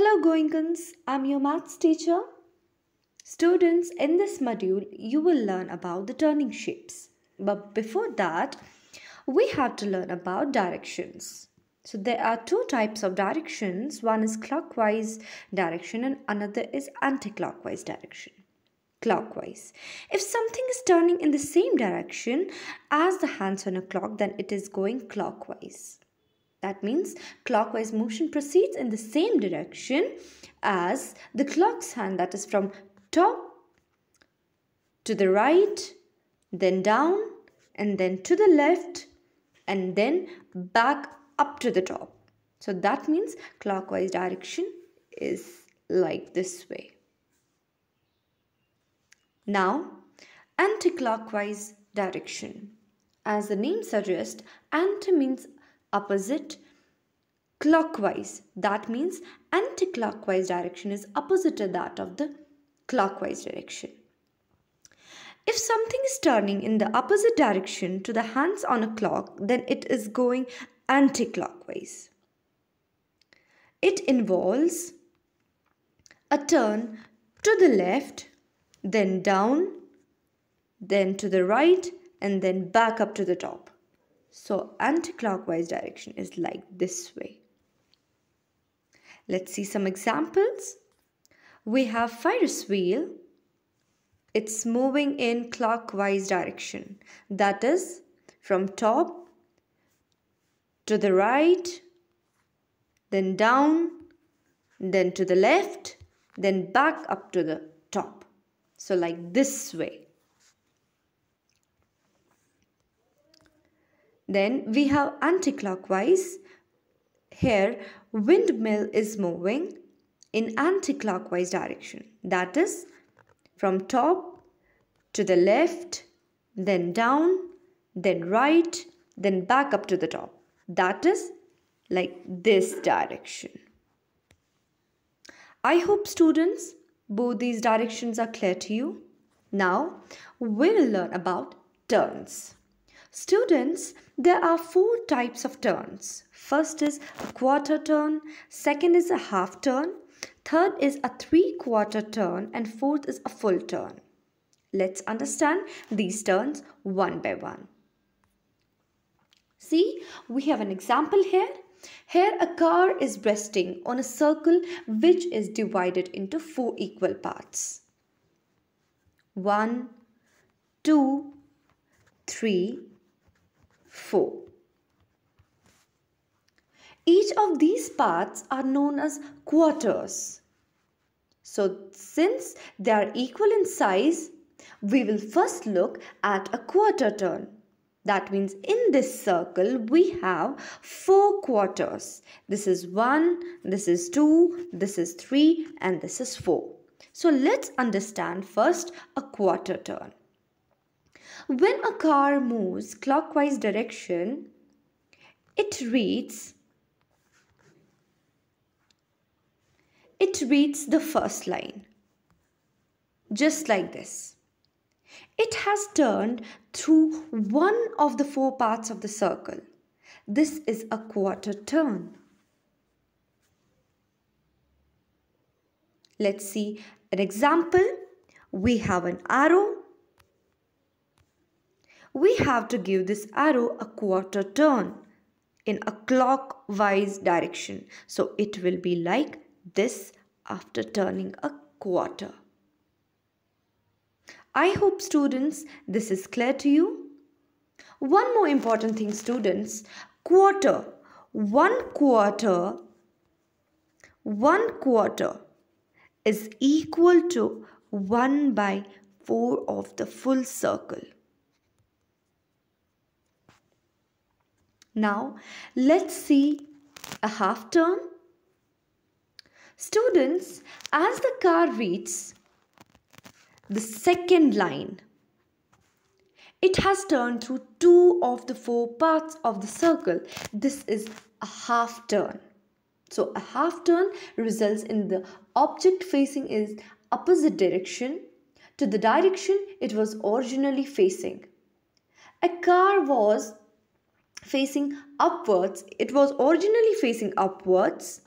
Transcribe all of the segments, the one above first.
Hello Goenkans, I'm your maths teacher. Students, in this module, you will learn about the turning shapes. But before that, we have to learn about directions. So there are two types of directions. One is clockwise direction and another is anti-clockwise direction. Clockwise. If something is turning in the same direction as the hands on a clock, then it is going clockwise. That means clockwise motion proceeds in the same direction as the clock's hand that is from top to the right, then down and then to the left and then back up to the top. So that means clockwise direction is like this way. Now anti-clockwise direction. As the name suggests, anti means opposite clockwise. That means anti-clockwise direction is opposite to that of the clockwise direction. If something is turning in the opposite direction to the hands on a clock then it is going anti-clockwise. It involves a turn to the left then down then to the right and then back up to the top so anti-clockwise direction is like this way. Let's see some examples. We have Ferris wheel. It's moving in clockwise direction. That is from top to the right, then down, then to the left, then back up to the top. So like this way. Then we have anti-clockwise. Here windmill is moving in anti-clockwise direction. That is from top to the left, then down, then right, then back up to the top. That is like this direction. I hope students both these directions are clear to you. Now we will learn about turns. Students, there are four types of turns. First is a quarter turn, second is a half turn, third is a three quarter turn and fourth is a full turn. Let's understand these turns one by one. See, we have an example here. Here a car is resting on a circle which is divided into four equal parts. One, two, three, 4. Each of these parts are known as quarters. So since they are equal in size, we will first look at a quarter turn. That means in this circle we have four quarters. This is 1, this is 2, this is 3 and this is 4. So let's understand first a quarter turn. When a car moves clockwise direction, it reads it reads the first line just like this. It has turned through one of the four parts of the circle. This is a quarter turn. Let's see an example. We have an arrow we have to give this arrow a quarter turn in a clockwise direction. So it will be like this after turning a quarter. I hope students this is clear to you. One more important thing students, quarter, one quarter, one quarter is equal to 1 by 4 of the full circle. Now let's see a half turn. Students, as the car reaches the second line, it has turned through two of the four parts of the circle. This is a half turn. So a half turn results in the object facing is opposite direction to the direction it was originally facing. A car was facing upwards. It was originally facing upwards,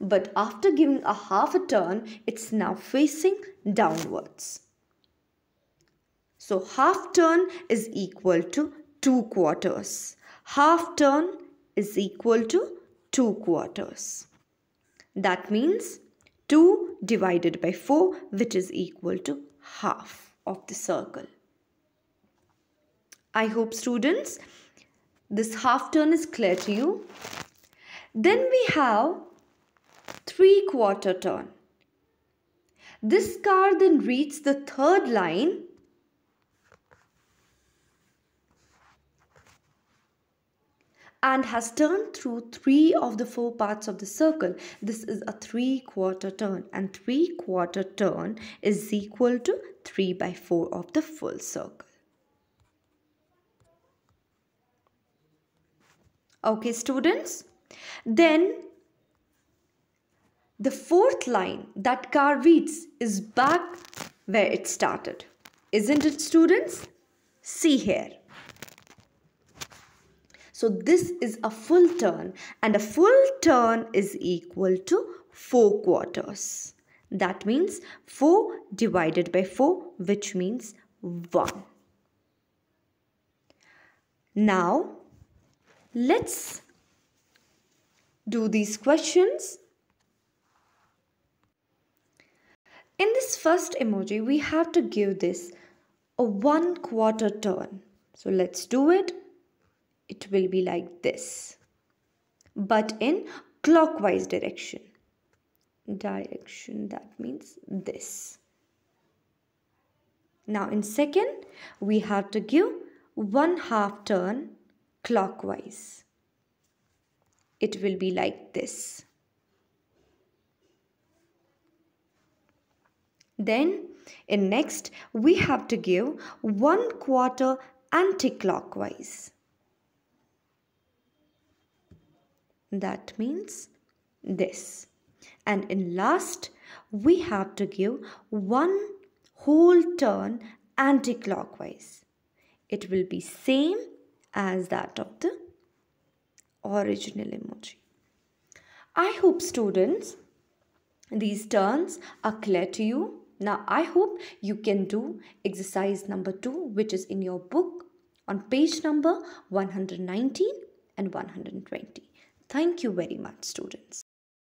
but after giving a half a turn, it's now facing downwards. So half turn is equal to 2 quarters. Half turn is equal to 2 quarters. That means 2 divided by 4 which is equal to half of the circle. I hope students this half turn is clear to you. Then we have 3 quarter turn. This car then reaches the third line and has turned through three of the four parts of the circle. This is a three quarter turn and three quarter turn is equal to 3 by 4 of the full circle. Okay students, then the fourth line that car reads is back where it started. Isn't it students? See here. So this is a full turn and a full turn is equal to 4 quarters. That means 4 divided by 4 which means 1. Now let's do these questions. In this first emoji we have to give this a 1 quarter turn. So let's do it it will be like this but in clockwise direction direction that means this now in second we have to give one half turn clockwise. It will be like this. Then in next we have to give one quarter anti-clockwise. That means this. And in last we have to give one whole turn anti-clockwise. It will be same as that of the original emoji. I hope students these turns are clear to you. Now i hope you can do exercise number 2 which is in your book on page number 119 and 120 Thank you very much, students.